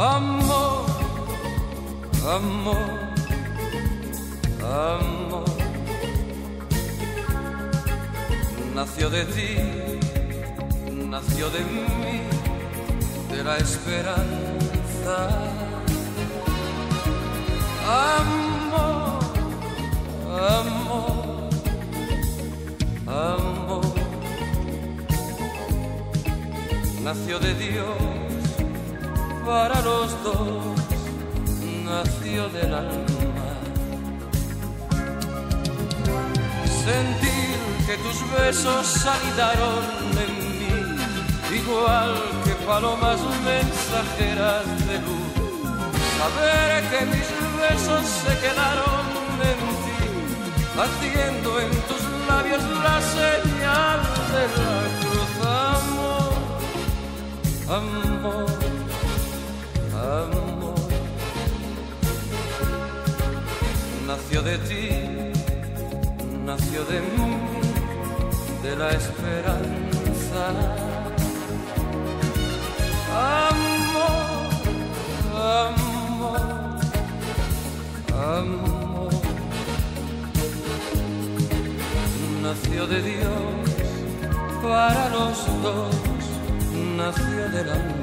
Amor, amor, amor. Nació de ti, nació de mí, de la esperanza. Amor, amor, amor. Nació de Dios para los dos nació del alma. Sentir que tus besos anidaron en mí, igual que palomas mensajeras de luz. Saber que mis besos se quedaron en ti, haciendo en tus labios la señal de la cruz. Amor amor. Nació de ti, nació de mí, de la esperanza. Amor, amor, amor. Nació de Dios para los dos, nació del alma.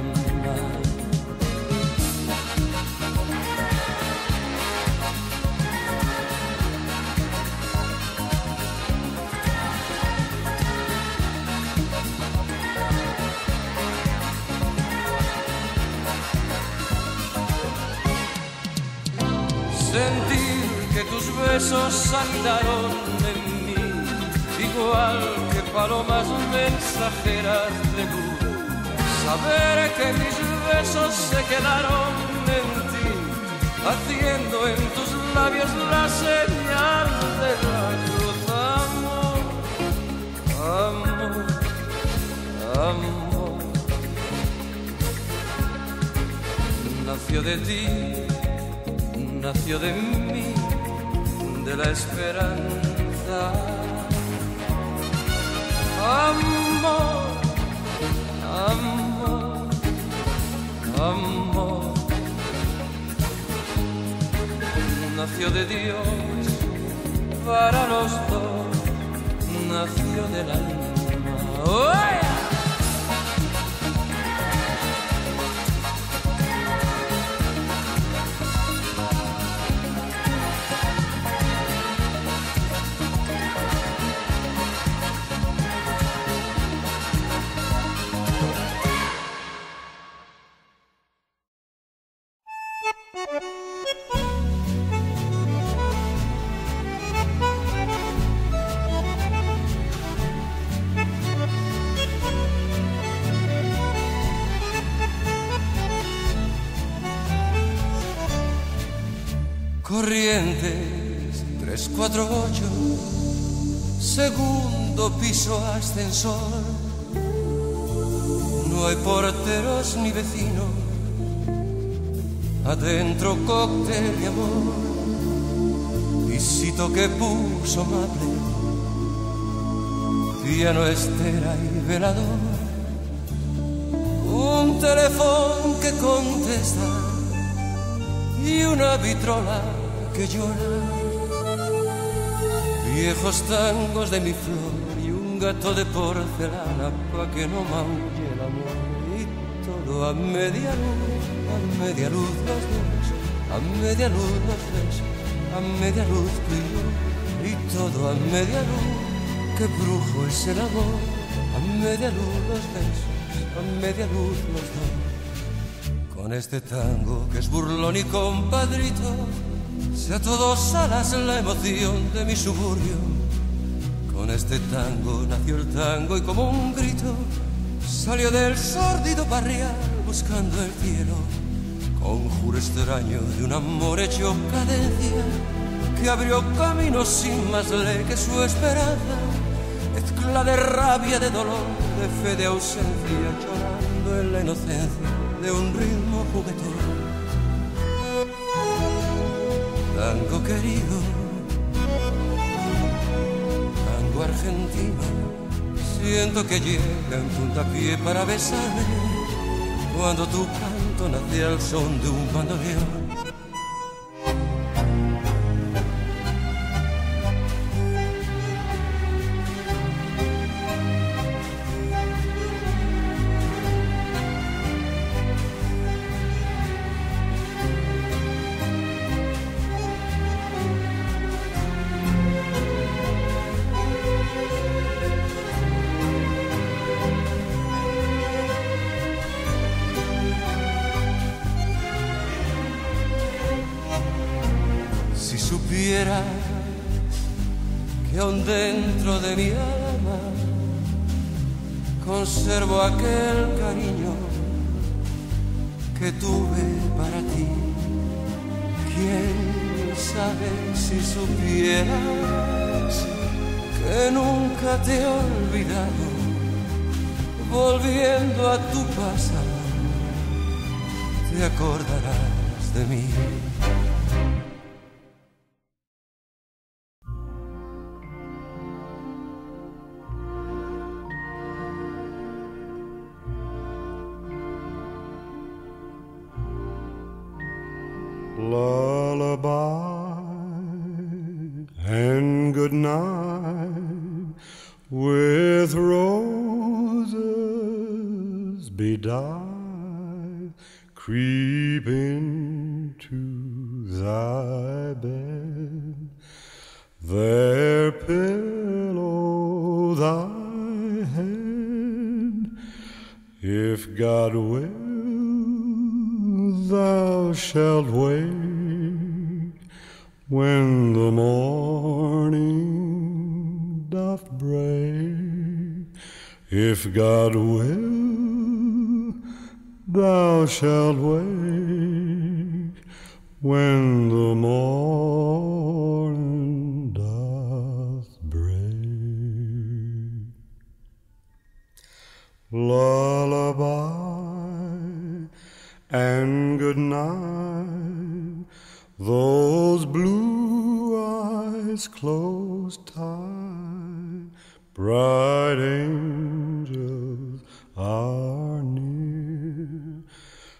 Besos saltaron en mí, igual que palomas mensajeras de luz. Saber que mis besos se quedaron en ti, haciendo en tus labios la señal de la cruz. Amor, amor, amor. Nació de ti nació de mí, de la esperanza. Amor, amor, amor. Nació de Dios para los dos, nació del alma. Corrientes 348, segundo piso ascensor. No hay porteros ni vecinos, adentro cóctel y amor. Visito que puso mable, piano, estera y velador. Un teléfono que contesta y una vitrola que llora, viejos tangos de mi flor y un gato de porcelana pa' que no maulle el amor. Y todo a media luz, a media luz los dos, a media luz los tres, a media luz tú y yo. Y todo a media luz, qué brujo es el amor, a media luz los besos, a media luz los dos. Con este tango que es burlón y compadrito si a todos alas la emoción de mi suburbio. Con este tango nació el tango y como un grito salió del sórdido barrial buscando el cielo. Conjuro extraño de un amor hecho cadencia que abrió camino sin más ley que su esperanza mezcla de rabia, de dolor, de fe, de ausencia, llorando en la inocencia de un ritmo juguetón. Tango querido, tango argentino, siento que llega en puntapié para besarme cuando tu canto nace al son de un bandoneón. que aún dentro de mi alma conservo aquel cariño que tuve para ti. ¿Quién sabe si supieras que nunca te he olvidado? Volviendo a tu pasado, te acordarás de mí. lullaby and good night with roses bedight creep into thy bed. Their pillow thy head if God will thou shalt wake when the morning doth break. If God will, thou shalt wake when the morning doth break. Love bright angels are near.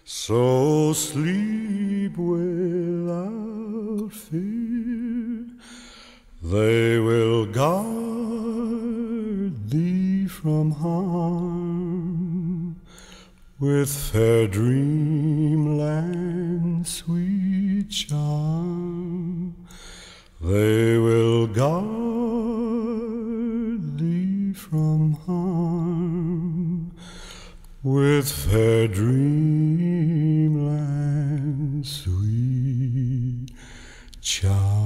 So sleep without fear, they will guard thee from harm with fair dreamland sweet charm. They will guard from harm with fair dreamland sweet child.